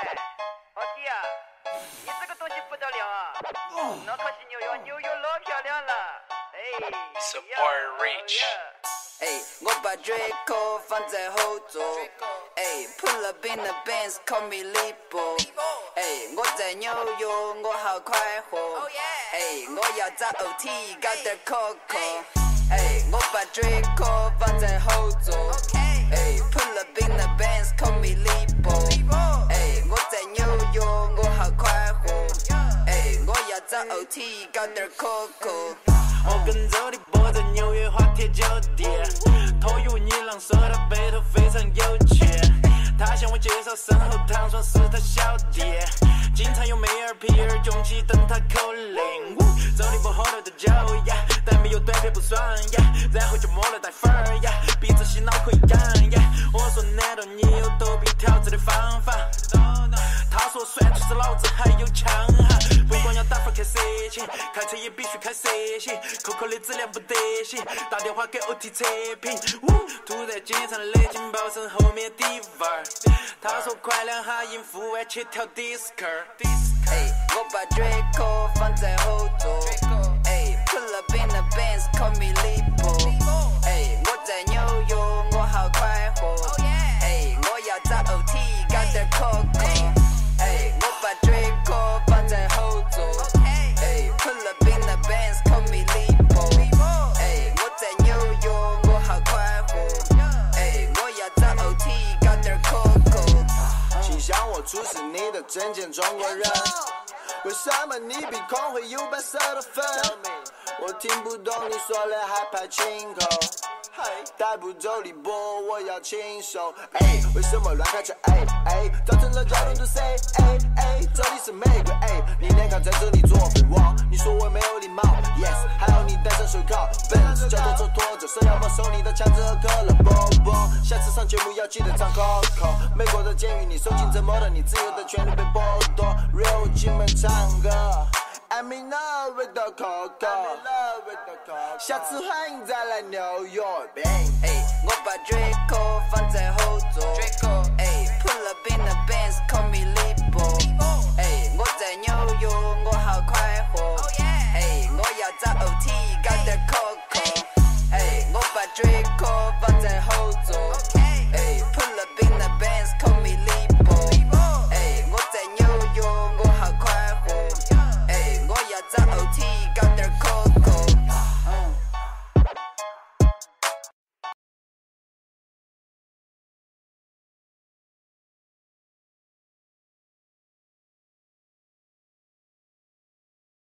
老弟啊，你这个东西不得了啊！那可是纽约，纽约老漂亮了。哎 Support Rich 哎，我把 Draco 放在后座，哎，pull up in the Benz，call me Libo，哎，我在纽约，我好快活，哎，我要找 OT 搞点 Coco，哎，我把 Draco 放在后座，提高点 Coco。我跟着的波在纽约花天酒店，托运你浪说他背头非常有钱。他向我介绍身后唐双是他小店，经常有妹儿皮儿涌起等他口令。呜走的不后头的酒呀，但没有短片不爽呀，然后就抹了带粉儿呀，鼻子洗脑可以痒呀。我说难道你有躲避条子的方法？他说算出是老子还有枪，看色情，开车也必须开色型，Coco 的质量不得行，打电话给 OT 测评。呜，突然警察的警报声后面的味儿，他说快两哈应付完去跳 disco。哎，我把 Draco 放在后座，哎，pull up in the Benz，call me Libo，哎，我在纽约，我好快活，哎，我要找 OT 搞点哎，我出示你的证件，中国人。为什么你鼻孔会有白色的粉？我听不懂你说的，还拍亲口。带不走李波，我要亲手。哎，为什么乱开车？哎哎，造成了交通堵塞。哎哎，这里是玫瑰。哎，你脸看在这里作废我，你说我没有礼貌。Yes，还好你戴上手铐。本次交通手拖着，谁要没收你的枪支和可乐包包。下次上节目要记得唱 Coco。美国的监狱，你受尽折磨的，你自由的权利被剥夺。Real 进门唱歌。I'm in love with the Coco，下次欢迎再来纽约，bang。哎，我把 Draco 放在后座，